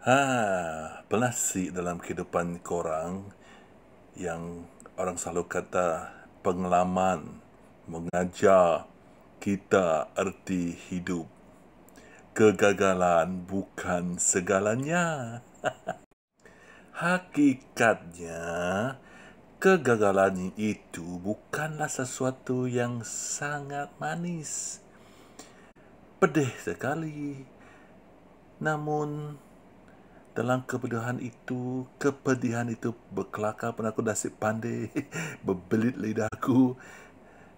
Ha, pernah si dalam kehidupan korang yang orang selalu kata pengalaman mengajar kita erti hidup. Kegagalan bukan segalanya. Hakikatnya, kegagalan itu bukanlah sesuatu yang sangat manis. Pedih sekali. Namun, dalam kepedihan itu, kepedihan itu berkelakar pun aku nasib pandai berbelit lidahku.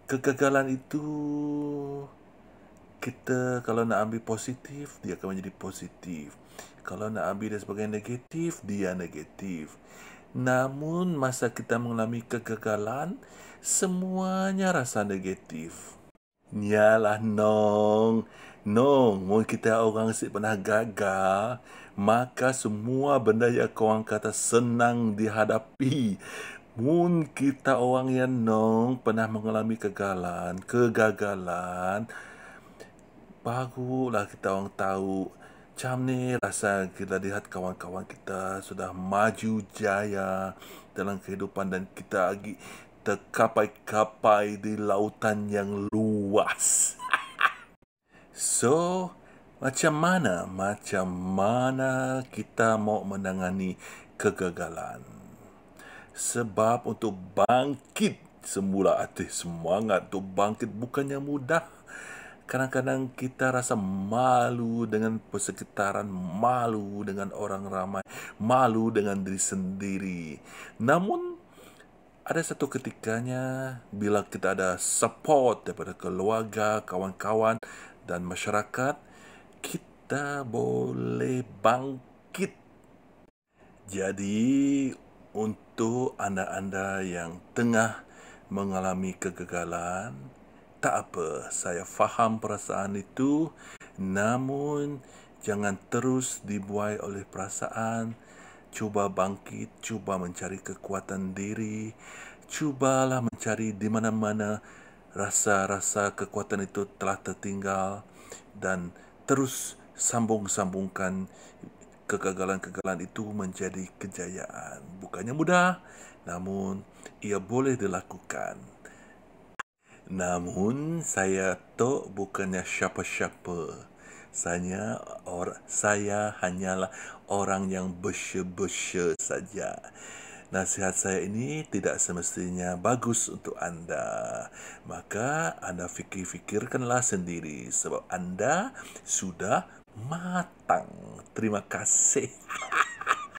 Kegagalan itu kita kalau nak ambil positif, dia akan menjadi positif. Kalau nak ambil dia sebagai negatif, dia negatif. Namun masa kita mengalami kegagalan, semuanya rasa negatif. Yalah nong. Nong, mungkin kita orang si pernah gagal, maka semua benda yang kawan kata senang dihadapi. Mun kita orang yang nong pernah mengalami kegagalan, kegagalan, barulah kita orang tahu macam ni rasa kita lihat kawan-kawan kita sudah maju jaya dalam kehidupan dan kita lagi terkapai-kapai di lautan yang luas. So, macam mana, macam mana kita mau menangani kegagalan? Sebab untuk bangkit semula hati semangat untuk bangkit bukannya mudah. Kadang-kadang kita rasa malu dengan persekitaran, malu dengan orang ramai, malu dengan diri sendiri. Namun, ada satu ketikanya bila kita ada support daripada keluarga, kawan-kawan, dan masyarakat, kita boleh bangkit. Jadi, untuk anda-anda yang tengah mengalami kegagalan, tak apa, saya faham perasaan itu. Namun, jangan terus dibuai oleh perasaan. Cuba bangkit, cuba mencari kekuatan diri. Cubalah mencari di mana-mana rasa-rasa kekuatan itu telah tertinggal dan terus sambung-sambungkan kegagalan-kegagalan itu menjadi kejayaan. Bukannya mudah, namun ia boleh dilakukan. Namun saya tu bukannya siapa-siapa. Saya or, saya hanyalah orang yang besya-besya saja. Nasihat saya ini tidak semestinya bagus untuk anda. Maka anda fikir-fikirkanlah sendiri sebab anda sudah matang. Terima kasih.